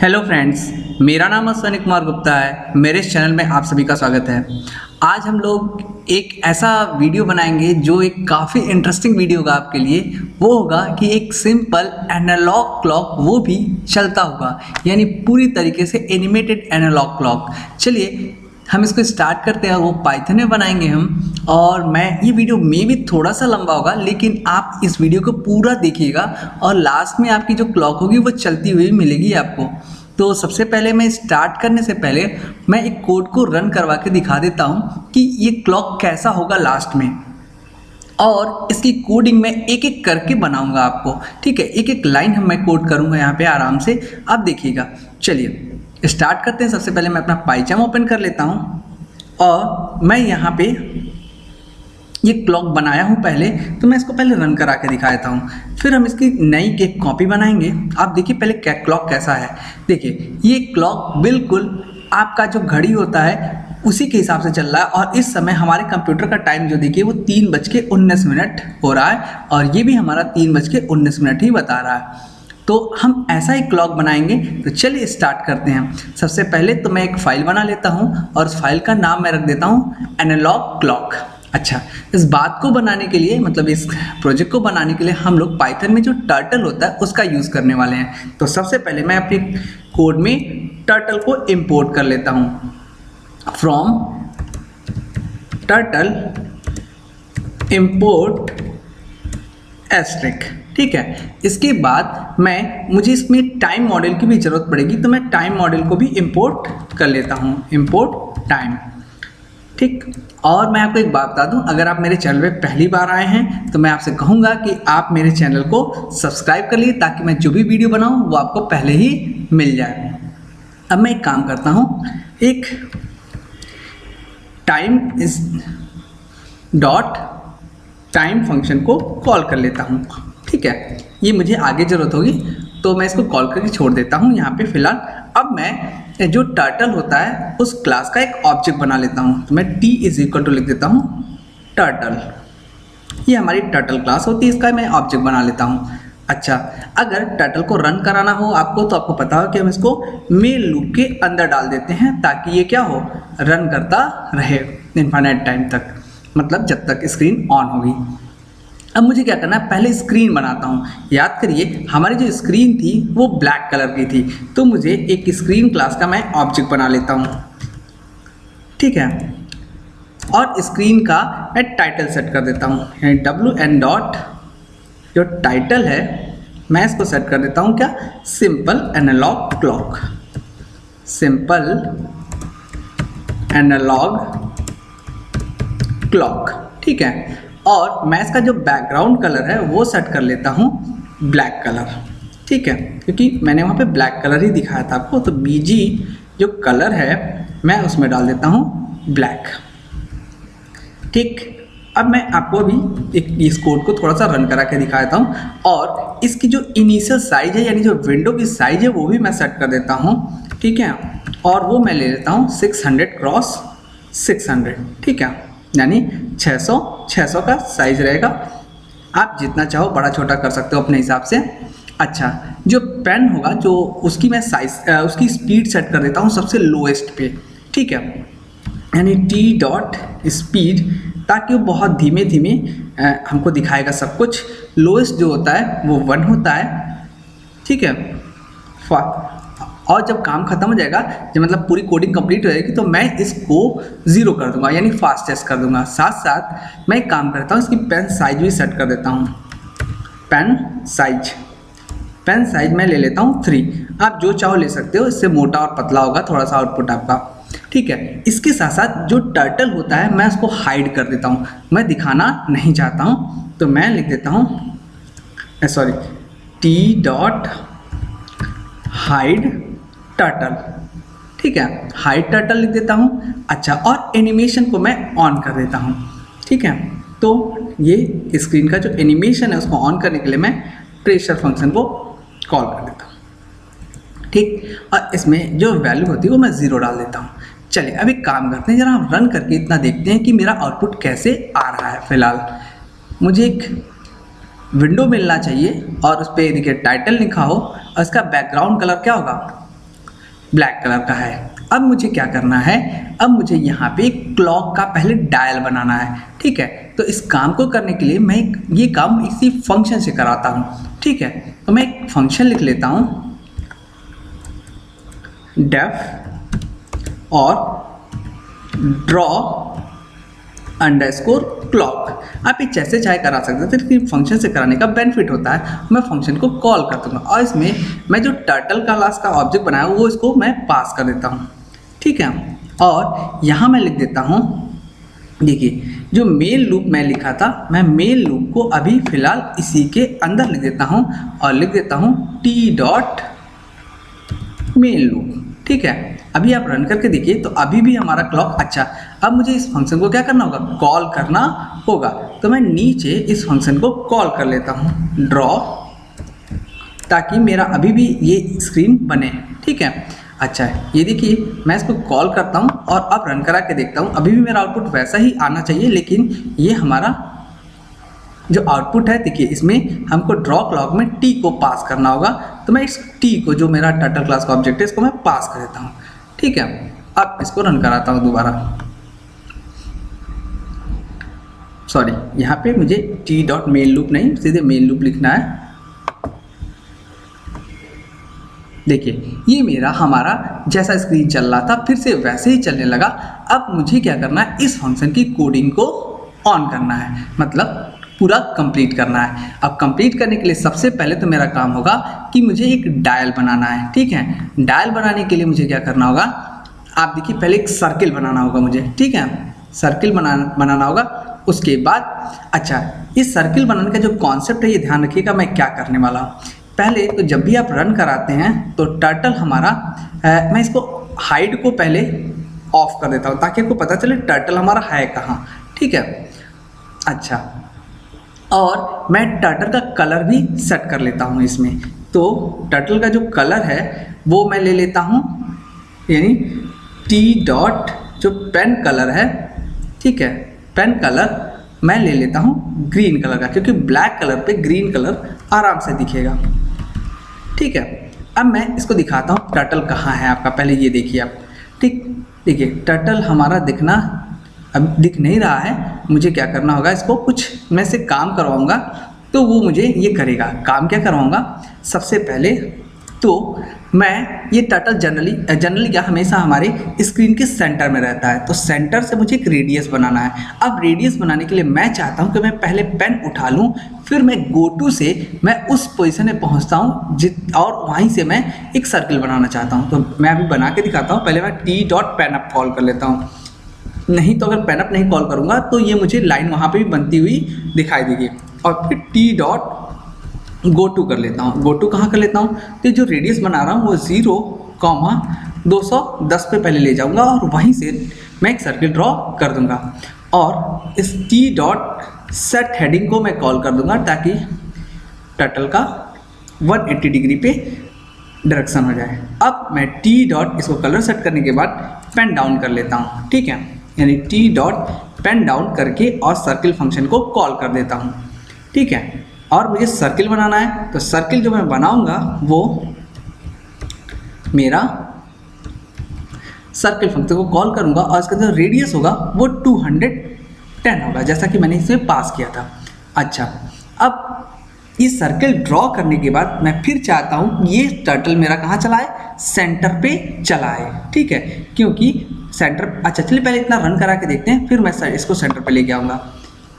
Hello friends मेरा नाम अश्वनी कुमार गुप्ता है। मेरे इस चैनल में आप सभी का स्वागत है। आज हम लोग एक ऐसा वीडियो बनाएँगे जो एक काफ़ी इंटरेस्टिंग वीडियो होगा आपके लिए। वो होगा कि एक सिंपल एनालॉग क्लॉक वो भी चलता होगा। यानी पूरी तरीके से एनिमेटेड एनालॉग क्लॉक चलिए हम इसको स्टार्ट करते हैं वो पाइथन में बनाएँगे हम। और मैं, ये वीडियो में भी थोड़ा सा लंबा होगा, लेकिन आप इस वीडियो को पूरा देखिएगा और लास्ट में आपकी जो क्लॉक होगी वो चलती हुई मिलेगी आपको। तो सबसे पहले मैं स्टार्ट करने से पहले मैं एक कोड को रन करवा के दिखा देता हूँ कि ये क्लॉक कैसा होगा लास्ट में। और इसकी कोडिंग मैं एक एक करके बनाऊँगा आपको। ठीक है एक एक लाइन हम मैं कोड करूँगा यहाँ पे आराम से। आप देखिएगा। चलिए। स्टार्ट करते हैं। सबसे पहले मैं अपना पाइचाम ओपन कर लेता हूँ और मैं यहाँ पे ये क्लॉक बनाया हूँ पहले तो मैं इसको पहले रन करा के दिखा देता हूँ। फिर हम इसकी नई एक कॉपी बनाएँगे। आप देखिए पहले क्या क्लॉक कैसा है। देखिए, ये क्लॉक बिल्कुल आपका जो घड़ी होता है, उसी के हिसाब से चल रहा है और इस समय हमारे कंप्यूटर का टाइम जो देखिए, वो तीन बज के उन्नीस मिनट हो रहा है और ये भी हमारा तीन बज के उन्नीस मिनट ही बता रहा है। तो हम ऐसा ही क्लॉक बनाएँगे तो चलिए स्टार्ट करते हैं। सबसे पहले तो मैं एक फ़ाइल बना लेता हूँ और उस फ़ाइल का नाम मैं रख देता हूँ एनालॉग क्लॉक अच्छा इस बात को बनाने के लिए मतलब इस प्रोजेक्ट को बनाने के लिए हम लोग पाइथन में जो टर्टल होता है, उसका यूज़ करने वाले हैं। तो सबसे पहले मैं अपने कोड में टर्टल को इम्पोर्ट कर लेता हूँ। फ्रॉम टर्टल इम्पोर्ट एस्ट्रिक ठीक है? इसके बाद मैं, मुझे इसमें टाइम मॉडल की भी ज़रूरत पड़ेगी तो मैं टाइम मॉडल को भी इम्पोर्ट कर लेता हूँ। इम्पोर्ट टाइम ठीक? और मैं आपको एक बात बता दूँ, अगर आप मेरे चैनल पे पहली बार आए हैं तो मैं आपसे कहूँगा कि आप मेरे चैनल को सब्सक्राइब कर लिए, ताकि मैं जो भी वीडियो बनाऊँ, वो आपको पहले ही मिल जाए। अब मैं एक काम करता हूँ। एक टाइम डॉट टाइम फ़ंक्शन को कॉल कर लेता हूँ। ठीक है? ये मुझे आगे ज़रूरत होगी तो मैं इसको कॉल करके छोड़ देता हूँ यहाँ पे फ़िलहाल। अब मैं जो टर्टल होता है, उस क्लास का एक ऑब्जेक्ट बना लेता हूँ। तो मैं टी इज़ इक्वल टू लिख देता हूँ टर्टल ये हमारी टर्टल क्लास होती है, इसका मैं ऑब्जेक्ट बना लेता हूँ। अच्छा अगर टर्टल को रन कराना हो आपको तो आपको पता हो कि हम इसको मेल लूप के अंदर डाल देते हैं, ताकि ये क्या हो रन करता रहे इन्फानेट टाइम तक। मतलब जब तक स्क्रीन ऑन होगी। अब मुझे क्या करना है? पहले स्क्रीन बनाता हूँ। याद करिए, हमारी जो स्क्रीन थी, वो ब्लैक कलर की थी। तो मुझे एक स्क्रीन क्लास का मैं ऑब्जेक्ट बना लेता हूँ। ठीक है? और स्क्रीन का मैं टाइटल सेट कर देता हूँ। डब्ल्यू एन डॉट जो टाइटल है, मैं इसको सेट कर देता हूँ क्या? Simple analogue clock simple analogue clock ठीक है? और मैं इसका जो बैकग्राउंड कलर है, वो सेट कर लेता हूँ ब्लैक कलर ठीक है? क्योंकि मैंने वहाँ पे ब्लैक कलर ही दिखाया था आपको तो बीजी जो कलर है, मैं उसमें डाल देता हूँ ब्लैक ठीक? अब मैं आपको अभी एक, इस कोड को थोड़ा सा रन करा के दिखा देता हूँ और इसकी जो इनिशियल साइज़ है, यानी जो विंडो की साइज़ है, वो भी मैं सेट कर देता हूँ। ठीक है? और वो मैं ले लेता हूँ 600 क्रॉस 600 ठीक है? यानी 600 600 का साइज़ रहेगा। आप जितना चाहो बड़ा छोटा कर सकते हो अपने हिसाब से। अच्छा जो पेन होगा, जो उसकी मैं साइज़ उसकी स्पीड सेट कर देता हूँ सबसे लोएस्ट पे, ठीक है? यानी टी डॉट स्पीड ताकि वो बहुत धीमे धीमे हमको दिखाएगा सब कुछ। लोएस्ट जो होता है, वो वन होता है, ठीक है? और जब काम खत्म हो जाएगा, जब मतलब पूरी कोडिंग कंप्लीट हो जाएगी तो मैं इसको ज़ीरो कर दूँगा, यानी फास्ट फास्टेस्ट कर दूँगा। साथ साथ मैं एक काम करता हूँ, इसकी पेन साइज़ भी सेट कर देता हूँ। पेन साइज़ पेन साइज़ मैं ले लेता हूँ थ्री आप जो चाहो ले सकते हो, इससे मोटा और पतला होगा थोड़ा सा आउटपुट आपका। ठीक है? इसके साथ साथ जो टर्टल होता है, मैं उसको हाइड कर देता हूँ। मैं दिखाना नहीं चाहता हूँ तो मैं लिख देता हूँ sorry T dot hide turtle ठीक है? हाइट टर्टल लिख देता हूँ। अच्छा और एनिमेशन को मैं ऑन कर देता हूँ। ठीक है? तो ये स्क्रीन का जो एनिमेशन है, उसको ऑन करने के लिए मैं प्रेशर फ़ंक्शन को कॉल कर देता हूँ। ठीक? और इसमें जो वैल्यू होती है, वो मैं ज़ीरो डाल देता हूँ। चलिए, अब एक काम करते हैं। जरा हम रन करके इतना देखते हैं कि मेरा आउटपुट कैसे आ रहा है फ़िलहाल। मुझे एक विंडो मिलना चाहिए और उस पर देखिए टाइटल लिखा हो और इसका बैकग्राउंड कलर क्या होगा? ब्लैक कलर का है। अब मुझे क्या करना है? अब मुझे यहाँ पे एक क्लॉक का पहले डायल बनाना है, ठीक है? तो इस काम को करने के लिए मैं ये काम इसी फ़ंक्शन से कराता हूँ, ठीक है? तो मैं एक फ़ंक्शन लिख लेता हूँ। डेफ और ड्रॉ अंडरस्कोर क्लॉक आप ये जैसे चाहे करा सकते थे लेकिन फ़ंक्शन से कराने का बेनिफिट होता है। मैं फ़ंक्शन को कॉल कर दूँगा और इसमें मैं जो टर्टल क्लास का ऑब्जेक्ट बनाया, वो इसको मैं पास कर देता हूँ। ठीक है? और यहाँ मैं लिख देता हूँ, देखिए, जो मेल लूप मैं लिखा था, मैं मेल लूप को अभी फ़िलहाल इसी के अंदर लिख देता हूँ और लिख देता हूँ टी डॉट मेल लूप ठीक है? अभी आप रन करके देखिए तो अभी भी हमारा क्लॉक अच्छा अब मुझे इस फ़ंक्शन को क्या करना होगा? कॉल करना होगा। तो मैं नीचे इस फ़ंक्शन को कॉल कर लेता हूँ। ड्रॉ ताकि मेरा अभी भी ये स्क्रीन बने। ठीक है? अच्छा ये देखिए, मैं इसको कॉल करता हूँ और अब रन करा के देखता हूँ। अभी भी मेरा आउटपुट वैसा ही आना चाहिए, लेकिन ये हमारा जो आउटपुट है, देखिए, इसमें हमको ड्रॉ क्लॉक में टी को पास करना होगा। तो मैं इस टी को, जो मेरा टर्टल क्लास का ऑब्जेक्ट है, इसको मैं पास कर देता हूँ। ठीक है? अब इसको रन कराता हूँ दोबारा। सॉरी यहाँ पे मुझे टी डॉट मेल लूप नहीं, सीधे मेल लूप लिखना है। देखिए, ये मेरा, हमारा जैसा स्क्रीन चल रहा था, फिर से वैसे ही चलने लगा। अब मुझे क्या करना है, इस फ़ंक्शन की कोडिंग को ऑन करना है मतलब पूरा कंप्लीट करना है। अब कंप्लीट करने के लिए सबसे पहले तो मेरा काम होगा कि मुझे एक डायल बनाना है, ठीक है? डायल बनाने के लिए मुझे क्या करना होगा, आप देखिए, पहले एक सर्किल बनाना होगा मुझे, ठीक है? सर्किल बना, बनाना होगा। उसके बाद अच्छा इस सर्किल बनाने का जो कॉन्सेप्ट है ये ध्यान रखिएगा मैं क्या करने वाला हूँ। पहले तो जब भी आप रन कराते हैं तो टर्टल हमारा आ, मैं इसको हाइड को पहले ऑफ़ कर देता हूँ ताकि आपको पता चले टर्टल हमारा है कहाँ। ठीक है? अच्छा और मैं टर्टल का कलर भी सेट कर लेता हूँ इसमें। तो टर्टल का जो कलर है वो मैं ले लेता हूँ यानी टी डॉट जो पेन कलर है ठीक है? पेन कलर मैं ले लेता हूँ ग्रीन कलर का, क्योंकि ब्लैक कलर पे ग्रीन कलर आराम से दिखेगा। ठीक है, अब मैं इसको दिखाता हूँ टर्टल कहाँ है आपका, पहले ये देखिए आप। ठीक, देखिए टर्टल हमारा दिखना, अब दिख नहीं रहा है, मुझे क्या करना होगा, इसको कुछ मैं से काम करवाऊँगा तो वो मुझे ये करेगा। काम क्या करवाऊँगा? सबसे पहले तो मैं ये टर्टल जनरली जनरली क्या हमेशा हमारे स्क्रीन के सेंटर में रहता है तो सेंटर से मुझे एक रेडियस बनाना है। अब रेडियस बनाने के लिए मैं चाहता हूँ कि मैं पहले पेन उठा लूँ, फिर मैं गो टू से मैं उस पोजीशन में पहुँचता हूँ, जित, और वहीं से मैं एक सर्कल बनाना चाहता हूँ। तो मैं अभी बना के दिखाता हूँ, पहले मैं T dot pen up call कर लेता हूँ। नहीं तो अगर पेनअप नहीं कॉल करूँगा तो ये मुझे लाइन वहाँ पर भी बनती हुई दिखाई देगी। और फिर टी डॉट गो टू कर लेता हूँ। गो टू कहाँ कर लेता हूँ? तो जो रेडियस बना रहा हूँ, वो ज़ीरो कॉमा 210 पे पहले ले जाऊँगा और वहीं से मैं एक सर्किल ड्रॉ कर दूँगा। और इस टी डॉट सेट हेडिंग को मैं कॉल कर दूँगा ताकि टर्टल का 180 डिग्री पे डायरेक्शन हो जाए। अब मैं टी डॉट इसको कलर सेट करने के बाद पेन डाउन कर लेता हूँ, ठीक है? यानी टी डॉट पेन डाउन करके और सर्किल फ़ंक्शन को कॉल कर देता हूँ, ठीक है? और मुझे सर्किल बनाना है तो सर्किल जो मैं बनाऊँगा, वो मेरा सर्किल फ़ंक्शन को कॉल करूँगा और इसका जो रेडियस होगा, वो 210 होगा, जैसा कि मैंने इसमें पास किया था। अच्छा अब ये सर्किल ड्रॉ करने के बाद मैं फिर चाहता हूँ, ये टर्टल मेरा कहाँ चला है सेंटर पे चला है ठीक है? क्योंकि सेंटर अच्छा चलिए पहले इतना रन करा के देखते हैं, फिर मैं इसको सेंटर पे लेके आऊँगा।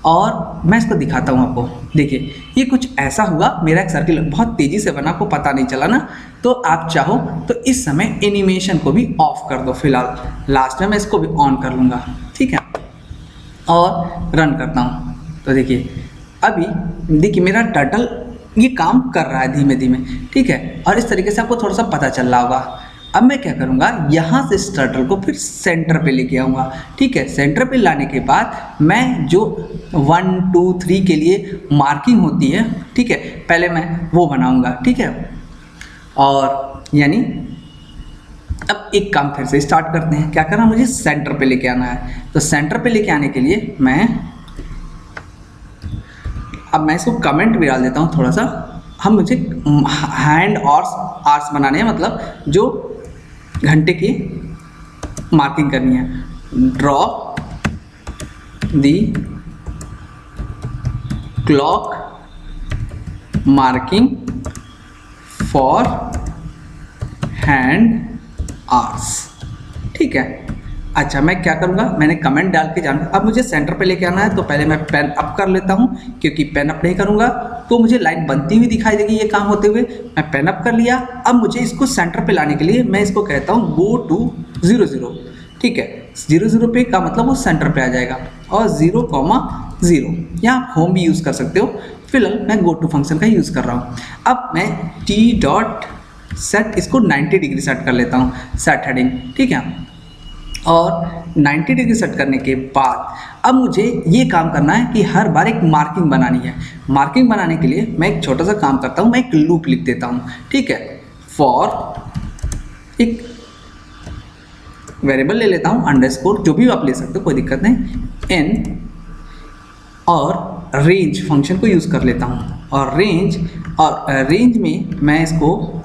और मैं इसको दिखाता हूँ आपको। देखिए, ये कुछ ऐसा हुआ, मेरा एक सर्किल बहुत तेज़ी से बना को पता नहीं चला ना। तो आप चाहो तो इस समय एनिमेशन को भी ऑफ़ कर दो फ़िलहाल। लास्ट में मैं इसको भी ऑन कर लूँगा, ठीक है? और रन करता हूँ। तो देखिए, अभी देखिए, मेरा टर्टल ये काम कर रहा है धीमे धीमे ठीक है? और इस तरीके से आपको थोड़ा सा पता चल रहा होगा। अब मैं क्या करूँगा? यहाँ से स्टार्टर को फिर सेंटर पे लेके आऊँगा। ठीक है सेंटर पे लाने के बाद मैं जो वन टू थ्री के लिए मार्किंग होती है, ठीक है, पहले मैं वो बनाऊँगा, ठीक है? और यानी अब एक काम फिर से स्टार्ट करते हैं। क्या करना मुझे सेंटर पे लेके आना है। तो सेंटर पे लेके आने के लिए मैं अब मैं इसको कमेंट भी डाल देता हूँ थोड़ा सा। हम मुझे हैंड और आर्स बनाने हैं मतलब जो घंटे की मार्किंग करनी है। Draw the clock marking for hand hours ठीक है। अच्छा मैं क्या करूँगा? मैंने कमेंट डाल के जाना अब मुझे सेंटर पे लेके आना है तो पहले मैं पेन अप कर लेता हूँ, क्योंकि पेन अप नहीं करूँगा। तो मुझे लाइन बनती हुई दिखाई देगी ये काम होते हुए। मैं पेन अप कर लिया। अब मुझे इसको सेंटर पे लाने के लिए मैं इसको कहता हूँ गो टू ज़ीरो ज़ीरो ठीक है? ज़ीरो ज़ीरो पे का मतलब वो सेंटर पे आ जाएगा। और ज़ीरो कॉमा ज़ीरो यहाँ आप होम भी यूज़ कर सकते हो। फ़िलहाल मैं गो टू फ़ंक्शन का यूज़ कर रहा हूँ। अब मैं टी डॉट सेट इसको 90 डिग्री सेट कर लेता हूँ। सेट हेडिंग ठीक है? और 90 डिग्री सेट करने के बाद, अब मुझे ये काम करना है कि हर बार एक मार्किंग बनानी है। मार्किंग बनाने के लिए मैं एक छोटा सा काम करता हूँ, मैं एक लूप लिख देता हूँ, ठीक है? फॉर एक वेरिएबल ले लेता हूँ अंडरस्कोर जो भी आप ले सकते हो, कोई दिक्कत नहीं। एन और रेंज फ़ंक्शन को यूज़ कर लेता हूँ। और रेंज और रेंज में मैं इसको,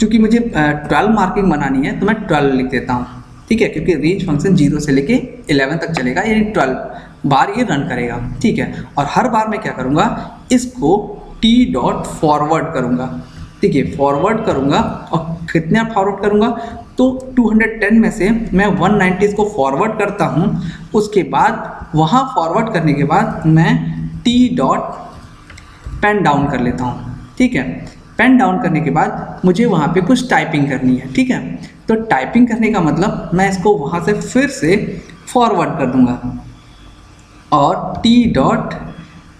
चूँकि मुझे ट्वेल्व मार्किंग बनानी है तो मैं ट्वेल्व लिख देता हूँ। ठीक है? क्योंकि रेंज फ़ंक्शन ज़ीरो से लेके इलेवन तक चलेगा, यानी ट्वेल्व बार ये रन करेगा, ठीक है? और हर बार मैं क्या करूँगा? इसको टी डॉट फॉरवर्ड करूँगा, ठीक है? फॉरवर्ड करूँगा, और कितना फॉरवर्ड करूँगा? तो 210 में से मैं 190 इसको फॉरवर्ड करता हूँ, उसके बाद वहाँ फॉरवर्ड करने के बाद मैं टी डॉट पेन डाउन कर लेता हूँ, ठीक है? पेन डाउन करने के बाद मुझे वहाँ पे कुछ टाइपिंग करनी है, ठीक है? तो टाइपिंग करने का मतलब मैं इसको वहाँ से फिर से फॉरवर्ड कर दूँगा। और टी डॉट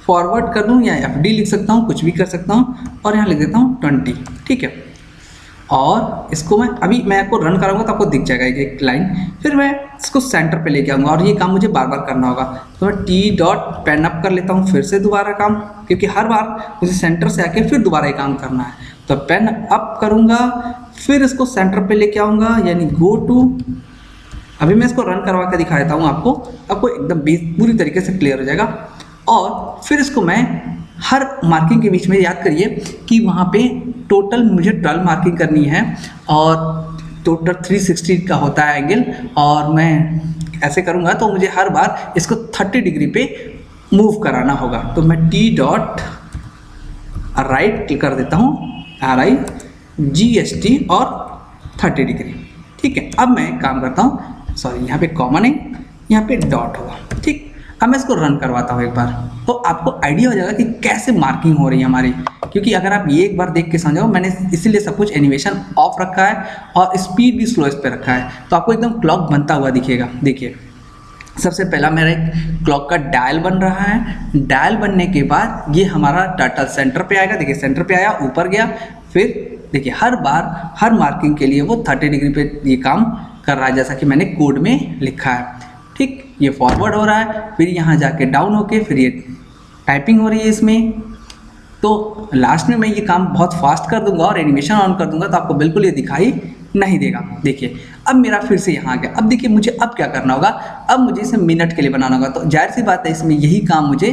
फॉरवर्ड कर दूँ या एफ़ डी लिख सकता हूँ, कुछ भी कर सकता हूँ, और यहाँ लिख देता हूँ ट्वेंटी ठीक है? और इसको मैं, अभी मैं आपको रन कराऊँगा तो आपको दिख जाएगा एक लाइन फिर मैं इसको सेंटर पे लेके आऊँगा और ये काम मुझे बार बार करना होगा। तो मैं टी डॉट पेन अप कर लेता हूँ, फिर से दोबारा काम, क्योंकि हर बार मुझे सेंटर से आके फिर दोबारा ये काम करना है। तो पेन अप करूँगा फिर इसको सेंटर पे लेके आऊँगा, यानी गो टू अभी मैं इसको रन करवा के दिखा देता हूँ आपको आपको एकदम पूरी तरीके से क्लियर हो जाएगा। और फिर इसको मैं हर मार्किंग के बीच में याद करिए कि वहाँ पे टोटल मुझे ट्वेल्व मार्किंग करनी है, और टोटल 360 का होता है एंगल और मैं ऐसे करूँगा तो मुझे हर बार इसको 30 डिग्री पे मूव कराना होगा। तो मैं टी डॉट राइट क्लिक कर देता हूँ R I G S T और 30 डिग्री ठीक है, अब मैं काम करता हूँ। सॉरी यहाँ पे कॉमन है यहाँ पे डॉट होगा। ठीक, अब मैं इसको रन करवाता हूँ एक बार। तो आपको आइडिया हो जाएगा कि कैसे मार्किंग हो रही है हमारी। क्योंकि अगर आप ये एक बार देख के समझाओ, मैंने इसीलिए सब कुछ एनिमेशन ऑफ़ रखा है और स्पीड भी स्लो पे रखा है। तो आपको एकदम क्लॉक बनता हुआ दिखेगा। देखिए, सबसे पहला मेरा एक क्लॉक का डायल बन रहा है। डायल बनने के बाद ये हमारा टाटा सेंटर पे आएगा। देखिए सेंटर पे आया, ऊपर गया, फिर देखिए, हर बार, हर मार्किंग के लिए वो थर्टी डिग्री पे ये काम कर रहा है, जैसा कि मैंने कोड में लिखा है। ठीक, ये फॉरवर्ड हो रहा है, फिर यहाँ जाके डाउन होके फिर ये टाइपिंग हो रही है इसमें। तो लास्ट में मैं ये काम बहुत फास्ट कर दूँगा और एनिमेशन ऑन कर दूँगा तो आपको बिल्कुल ये दिखाई नहीं देगा। देखिए, अब मेरा फिर से यहाँ आ गया। अब देखिए, मुझे अब क्या करना होगा? अब मुझे इसे मिनट के लिए बनाना होगा। तो ज़ाहिर सी बात है, इसमें यही काम मुझे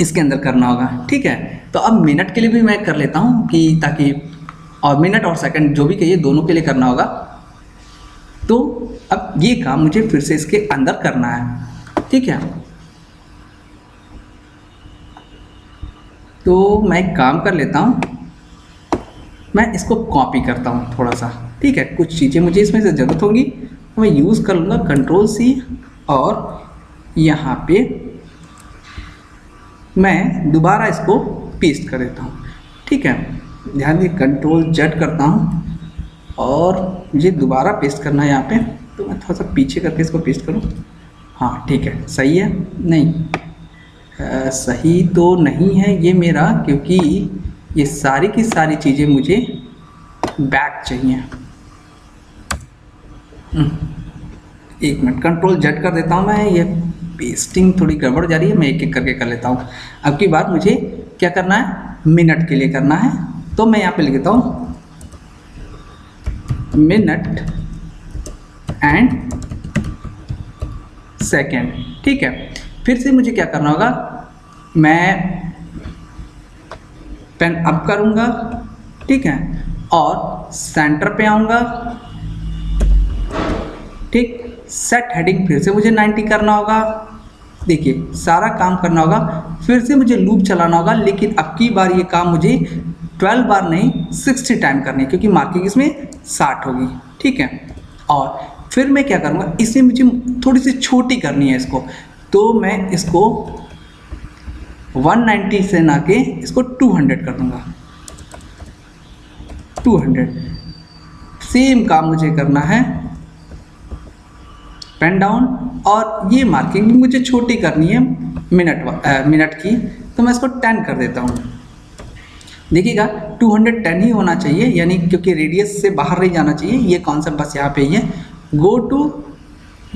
इसके अंदर करना होगा, ठीक है? तो अब मिनट के लिए भी मैं कर लेता हूँ कि ताकि, और मिनट और सेकंड जो भी कहिए, दोनों के लिए करना होगा। तो अब ये काम मुझे फिर से इसके अंदर करना है, ठीक है? तो मैं एक काम कर लेता हूँ। मैं इसको कॉपी करता हूँ थोड़ा सा ठीक है? कुछ चीज़ें मुझे इसमें से ज़रूरत होगी तो मैं यूज़ कर लूँगा कंट्रोल सी और यहाँ पे मैं दोबारा इसको पेस्ट कर देता हूँ। ठीक है? ध्यान दिए कंट्रोल जेड करता हूँ और मुझे दोबारा पेस्ट करना है यहाँ पे। तो मैं थोड़ा सा पीछे करके इसको पेस्ट करूँ। हाँ ठीक है। सही है? नहीं। आ, सही तो नहीं है ये मेरा क्योंकि ये सारी की सारी चीज़ें मुझे बैक चाहिए। हम्म, एक मिनट कंट्रोल जेड कर देता हूँ मैं ये। पेस्टिंग थोड़ी गड़बड़ जा रही है, मैं एक एक करके कर लेता हूँ। अब की बात मुझे क्या करना है? मिनट के लिए करना है। तो मैं यहाँ पे लिख देता हूँ। मिनट एंड सेकेंड ठीक है? फिर से मुझे क्या करना होगा? मैं पेन अप करूँगा। ठीक है? और सेंटर पे आऊँगा। ठीक? सेट हेडिंग फिर से मुझे 90 करना होगा। देखिए, सारा काम करना होगा, फिर से मुझे लूप चलाना होगा, लेकिन अब की बार ये काम मुझे 12 बार नहीं 60 टाइम करनी है, क्योंकि मार्किंग इसमें 60 होगी, ठीक है? और फिर मैं क्या करूँगा इसे मुझे थोड़ी सी छोटी करनी है इसको तो मैं इसको 190 से ना के इसको 200 कर दूँगा। 200 सेम काम मुझे करना है पेन डाउन और ये मार्किंग भी मुझे छोटी करनी है मिनट मिनट की तो मैं इसको 10 कर देता हूँ। देखिएगा 210 ही होना चाहिए, यानी क्योंकि रेडियस से बाहर नहीं जाना चाहिए, ये कॉन्सेप्ट बस यहाँ पे ही है। गो टू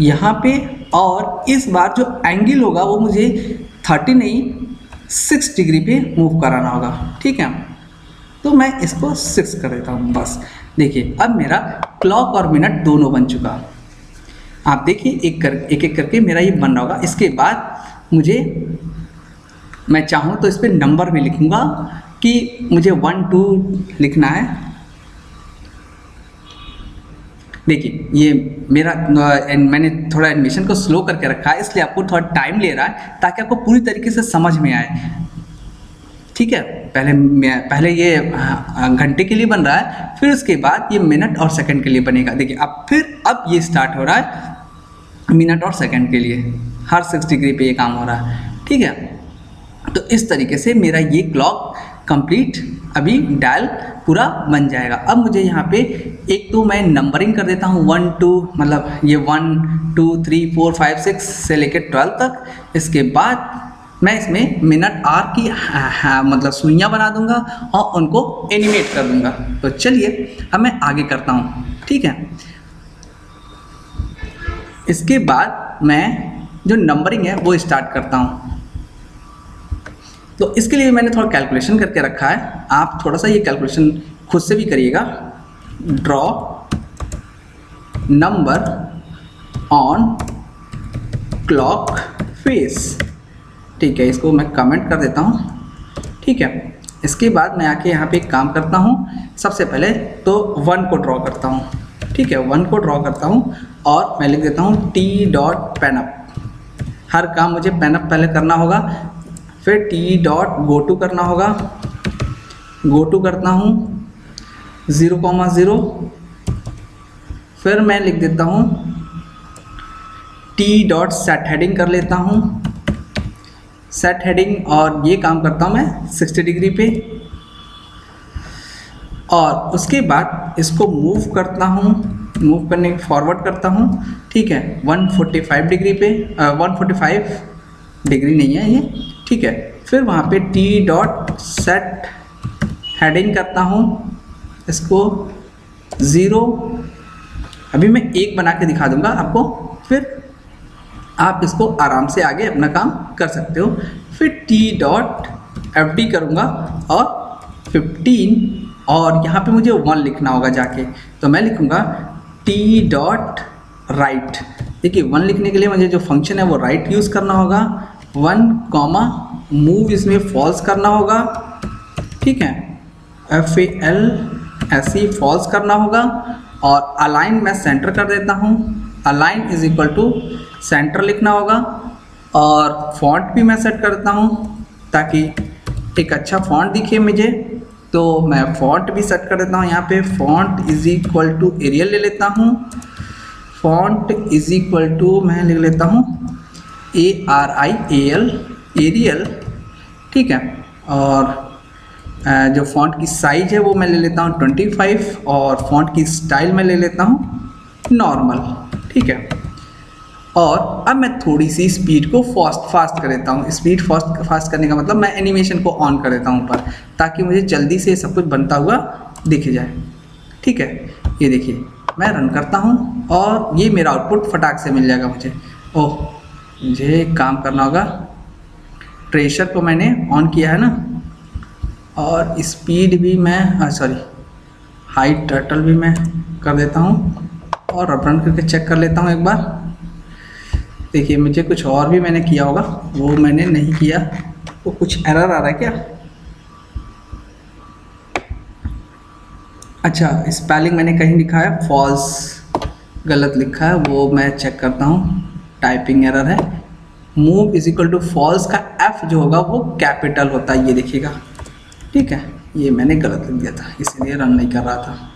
यहाँ पे और इस बार जो एंगल होगा, वो मुझे 30 नहीं 6 डिग्री पे मूव कराना होगा, ठीक है? तो मैं इसको 6 कर देता हूँ, बस। देखिए, अब मेरा क्लॉक और मिनट दोनों बन चुका। आप देखिए, एक कर एक एक करके मेरा ये बन रहा होगा। इसके बाद मुझे, मैं चाहूँ तो इस पर नंबर भी लिखूँगा कि मुझे वन, टू लिखना है। देखिए, ये मेरा मैंने थोड़ा एडमिशन को स्लो करके रखा है, इसलिए आपको थोड़ा टाइम ले रहा है, ताकि आपको पूरी तरीके से समझ में आए। ठीक है? पहले पहले ये घंटे के लिए बन रहा है, फिर उसके बाद ये मिनट और सेकंड के लिए बनेगा। देखिए, अब फिर, अब ये स्टार्ट हो रहा है मिनट और सेकंड के लिए। हर सिक्स डिग्री पे ये काम हो रहा है, ठीक है? तो इस तरीके से मेरा ये क्लॉक कंप्लीट अभी डायल पूरा बन जाएगा। अब मुझे यहाँ पे एक तो मैं नंबरिंग कर देता हूँ वन टू मतलब ये one two three four five six से लेकर ट्वेल्व तक। इसके बाद मैं इसमें मिनट आर की हाँ, हाँ, मतलब सुइयाँ बना दूँगा और उनको एनिमेट कर दूँगा। तो चलिए अब मैं आगे करता हूँ। ठीक है? इसके बाद मैं जो नंबरिंग है वो स्टार्ट करता हूँ। तो इसके लिए मैंने थोड़ा कैलकुलेशन करके रखा है। आप थोड़ा सा ये कैलकुलेशन खुद से भी करिएगा। Draw number on clock face ठीक है, इसको मैं कमेंट कर देता हूँ। ठीक है, इसके बाद मैं आके यहाँ पे एक काम करता हूँ। सबसे पहले तो वन को ड्रॉ करता हूँ। ठीक है वन को ड्रॉ करता हूँ और मैं लिख देता हूँ टी डॉट पेनअप हर काम मुझे पेनअप पहले करना होगा, फिर टी डॉट गो टू करना होगा। गो टू करता हूँ ज़ीरो कॉमा ज़ीरो फिर मैं लिख देता हूँ टी डॉट सेट हेडिंग कर लेता हूँ। सेट हेडिंग और ये काम करता हूँ मैं 60 डिग्री पे। और उसके बाद इसको मूव करता हूँ मूव करने फॉरवर्ड करता हूँ ठीक है? 145 डिग्री पे आ, 145 डिग्री नहीं है ये ठीक है? फिर वहाँ पे टी डॉट सेट हेडिंग करता हूँ इसको ज़ीरो अभी मैं एक बना के दिखा दूँगा आपको फिर आप इसको आराम से आगे अपना काम कर सकते हो। फिर टी डॉट एफ़ डी करूँगा और 15 और यहाँ पे मुझे वन लिखना होगा जाके। तो मैं लिखूँगा टी डॉट राइट देखिए वन लिखने के लिए मुझे जो फ़ंक्शन है वो राइट right यूज़ करना होगा। वन कॉमा मूव इसमें फॉल्स करना होगा। ठीक है? एफ़ ए एल ऐसे फॉल्स करना होगा। और अलाइन मैं सेंटर कर देता हूँ। Align is equal to centre लिखना होगा और फॉन्ट भी मैं सेट करता हूँ ताकि एक अच्छा फॉन्ट दिखे मुझे। तो मैं फॉन्ट भी सेट कर देता हूँ यहाँ पे। Font is equal to Arial ले लेता हूँ। फॉन्ट इज़ इक्वल टू मैं लिख लेता हूँ A R I A L Arial ठीक है? और जो फॉन्ट की साइज़ है वो मैं ले लेता हूँ 25 और फॉन्ट की स्टाइल मैं ले लेता हूँ नॉर्मल ठीक है? और अब मैं थोड़ी सी स्पीड को फास्ट फास्ट कर देता हूँ। स्पीड फास्ट फास्ट करने का मतलब मैं एनिमेशन को ऑन कर देता हूँ ऊपर, ताकि मुझे जल्दी से सब कुछ बनता हुआ दिख जाए। ठीक है? ये देखिए, मैं रन करता हूँ और ये मेरा आउटपुट फटाक से मिल जाएगा मुझे। ओह, मुझे काम करना होगा। ट्रेशर को मैंने ऑन किया है ना? और स्पीड भी मैं सॉरी हाइट टर्टल भी मैं कर देता हूँ। और रन करके चेक कर लेता हूँ एक बार। देखिए, मुझे कुछ और भी मैंने किया होगा, वो मैंने नहीं किया। वो कुछ एरर आ रहा है क्या? अच्छा स्पेलिंग मैंने कहीं लिखा है फॉल्स गलत लिखा है, वो मैं चेक करता हूँ। टाइपिंग एरर है। Move is equal to false का एफ़ जो होगा, वो कैपिटल होता है, ये देखिएगा। ठीक है, ये मैंने गलत लिख दिया था, इसीलिए रन नहीं कर रहा था।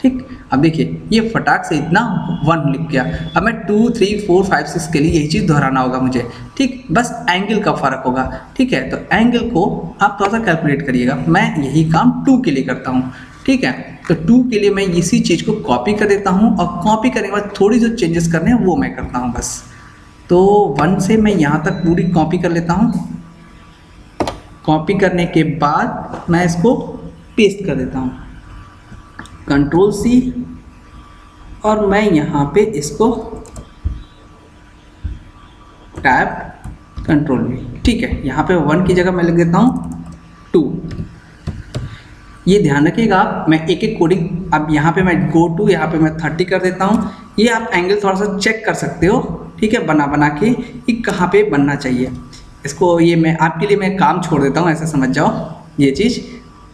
ठीक? अब देखिए, ये फटाक से इतना वन लिख गया। अब मैं two three four five six के लिए यही चीज़ दोहराना होगा मुझे। ठीक? बस एंगल का फ़र्क होगा। ठीक है? तो एंगल को आप थोड़ा सा कैलकुलेट करिएगा। मैं यही काम टू के लिए करता हूँ। ठीक है? तो टू के लिए मैं इसी चीज़ को कॉपी कर देता हूँ और कॉपी करने के बाद थोड़ी जो चेंजेस करने हैं वो मैं करता हूँ बस। तो वन से मैं यहाँ तक पूरी कॉपी कर लेता हूँ। कॉपी करने के बाद मैं इसको पेस्ट कर देता हूँ। कंट्रोल सी और मैं यहाँ पे इसको टैप कंट्रोल वी ठीक है, यहाँ पे वन की जगह मैं लिख देता हूँ टू ये ध्यान रखिएगा आप, मैं एक एक कोडिंग अब यहाँ पे मैं गो टू यहाँ पे मैं थर्टी कर देता हूँ। ये आप एंगल थोड़ा सा चेक कर सकते हो, ठीक है, बना बना के कि कहाँ पे बनना चाहिए। इसको ये मैं, आपके लिए मैं काम छोड़ देता हूँ, ऐसा समझ जाओ, ये चीज़।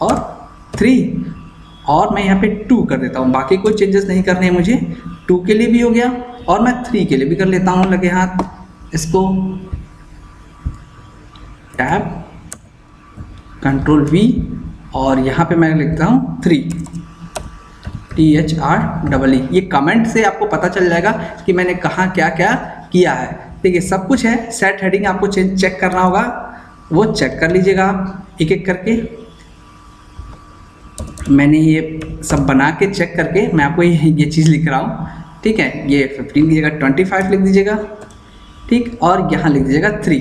और थ्री और मैं यहाँ पे टू कर देता हूँ। बाकी कोई चेंजेस नहीं करने हैं मुझे। टू के लिए भी हो गया और मैं थ्री के लिए भी कर लेता हूँ लगे हाथ। इसको टैब कंट्रोल वी और यहाँ पे मैं लिखता हूँ three T H R double E ये कमेंट से आपको पता चल जाएगा कि मैंने कहाँ क्या क्या किया है। ठीक है, सब कुछ है। सेट हेडिंग आपको चेक करना होगा। वो चेक कर लीजिएगा आप एक एक करके। मैंने ये सब बना के चेक करके मैं आपको ये ये चीज़ लिख रहा हूँ। ठीक है? ये फिफ्टीन की जगह ट्वेंटी फाइव लिख दीजिएगा। ठीक? और यहाँ लिख दीजिएगा थ्री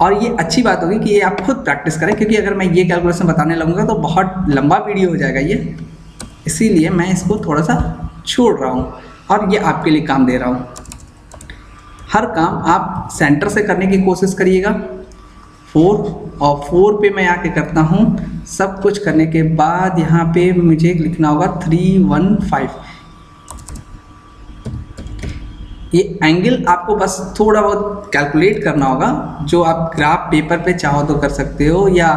और ये अच्छी बात होगी कि ये आप खुद प्रैक्टिस करें, क्योंकि अगर मैं ये कैलकुलेशन बताने लगूँगा तो बहुत लंबा वीडियो हो जाएगा ये। इसीलिए मैं इसको थोड़ा सा छोड़ रहा हूँ और ये आपके लिए काम दे रहा हूँ। हर काम आप सेंटर से करने की कोशिश करिएगा। फोर और फोर पे मैं आके करता हूँ। सब कुछ करने के बाद यहाँ पे मुझे लिखना होगा थ्री वन फाइव ये एंगल आपको बस थोड़ा बहुत कैलकुलेट करना होगा। जो आप ग्राफ पेपर पे चाहो तो कर सकते हो या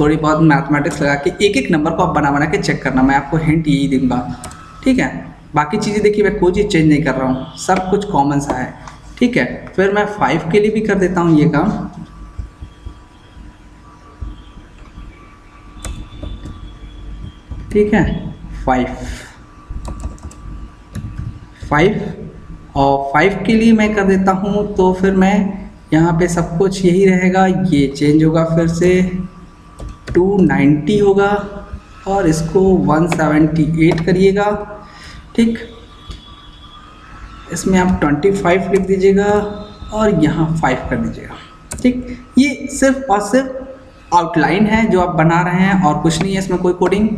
थोड़ी बहुत मैथमेटिक्स लगा के एक एक नंबर को आप बना बना के चेक करना। मैं आपको हिंट यही दूँगा। ठीक है? बाकी चीज़ें देखिए, मैं कोई चीज़ चेंज नहीं कर रहा हूँ। सब कुछ कॉमन सा है। ठीक है? फिर मैं फाइव के लिए भी कर देता हूँ ये काम। ठीक है? फाइव फाइव और फाइव के लिए मैं कर देता हूँ तो फिर मैं यहाँ पे सब कुछ यही रहेगा। ये चेंज होगा फिर से टू नाइन्टी होगा और इसको वन सेवेंटी एट करिएगा। ठीक? इसमें आप ट्वेंटी फाइव लिख दीजिएगा और यहाँ फाइव कर दीजिएगा। ठीक? ये सिर्फ़ और सिर्फ़ आउटलाइन है जो आप बना रहे हैं और कुछ नहीं है इसमें कोई कोडिंग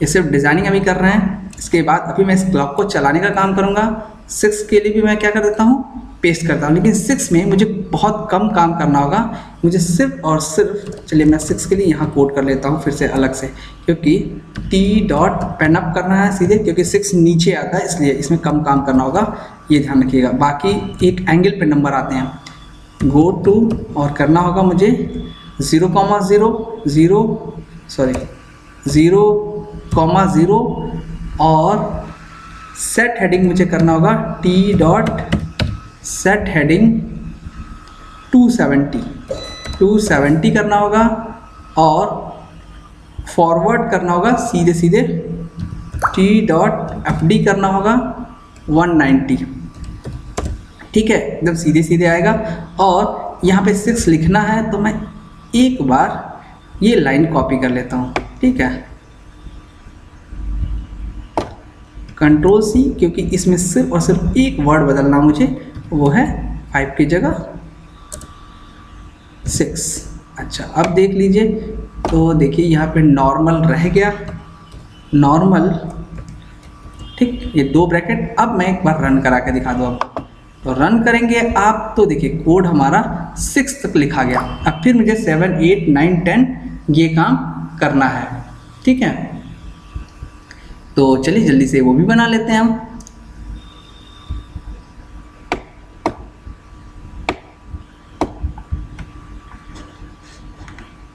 ये सिर्फ़ डिज़ाइनिंग अभी कर रहे हैं। इसके बाद अभी मैं इस ब्लॉक को चलाने का काम करूँगा। सिक्स के लिए भी मैं क्या कर देता हूँ? पेस्ट करता हूँ। लेकिन सिक्स में मुझे बहुत कम काम करना होगा। मुझे सिर्फ़ और सिर्फ़, चलिए मैं सिक्स के लिए यहाँ कोड कर लेता हूँ फिर से अलग से। क्योंकि टी डॉट पेन अप करना है सीधे, क्योंकि सिक्स नीचे आता है, इसलिए इसमें कम काम करना होगा। ये ध्यान रखिएगा। बाकी एक एंगल पे नंबर आते हैं। गो टू और करना होगा मुझे। Zero comma zero zero sorry zero comma zero और सेट हेडिंग मुझे करना होगा टी डॉट सेट हेडिंग 270 270 करना होगा और फॉरवर्ड करना होगा सीधे सीधे टी डॉट एफ़ डी करना होगा 190 ठीक है, एकदम सीधे सीधे आएगा और यहाँ पे सिक्स लिखना है तो मैं एक बार ये लाइन कॉपी कर लेता हूँ। ठीक है? कंट्रोल सी क्योंकि इसमें सिर्फ़ और सिर्फ़ एक वर्ड बदलना मुझे, वो है फाइव की जगह सिक्स अच्छा अब देख लीजिए तो देखिए यहाँ पे नॉर्मल रह गया। नॉर्मल ठीक, ये दो ब्रैकेट अब मैं एक बार रन करा के दिखा दूँ अब तो रन करेंगे आप तो देखिए कोड हमारा सिक्स तक लिखा गया। अब फिर मुझे सेवन एट नाइन टेन ये काम करना है। ठीक है? तो चलिए जल्दी से वो भी बना लेते हैं हम।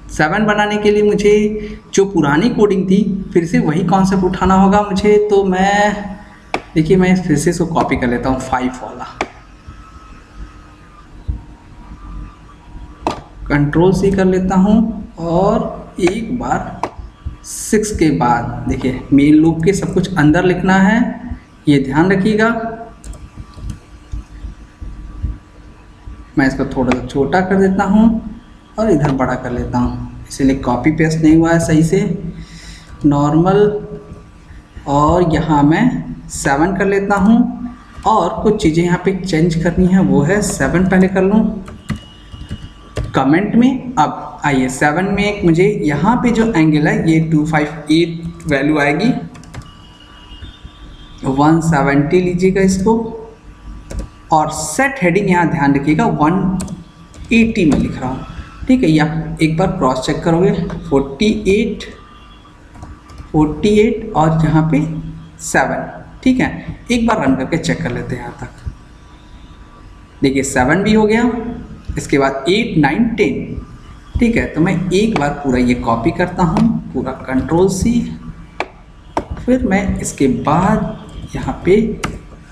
सेवन बनाने के लिए मुझे जो पुरानी कोडिंग थी, फिर से वही कॉन्सेप्ट उठाना होगा मुझे। तो मैं, देखिए मैं फिर से इसको कॉपी कर लेता हूँ फाइव वाला। कंट्रोल सी कर लेता हूँ और एक बार सिक्स के बाद, देखिए मेन लूप के सब कुछ अंदर लिखना है, ये ध्यान रखिएगा। मैं इसको थोड़ा सा छोटा कर देता हूँ और इधर बड़ा कर लेता हूँ। इसीलिए कॉपी पेस्ट नहीं हुआ है सही से। नॉर्मल और यहाँ मैं सेवन कर लेता हूँ और कुछ चीज़ें यहाँ पे चेंज करनी है, वो है सेवन पहले कर लूँ। कमेंट में। अब आइए सेवन में एक मुझे यहाँ पे जो एंगल है, ये टू फाइव एट वैल्यू आएगी। वन सेवेंटी लीजिएगा इसको। और सेट हेडिंग यहाँ ध्यान रखिएगा वन एटी में लिख रहा हूँ। ठीक है, या एक बार क्रॉस चेक करोगे फोर्टी एट फोर्टी एट और यहाँ पे सेवन ठीक है, एक बार रन करके चेक कर लेते हैं यहाँ तक। देखिए सेवन भी हो गया। इसके बाद एट नाइन टेन ठीक है तो मैं एक बार पूरा ये कॉपी करता हूँ, पूरा कंट्रोल सी फिर मैं इसके बाद यहाँ पे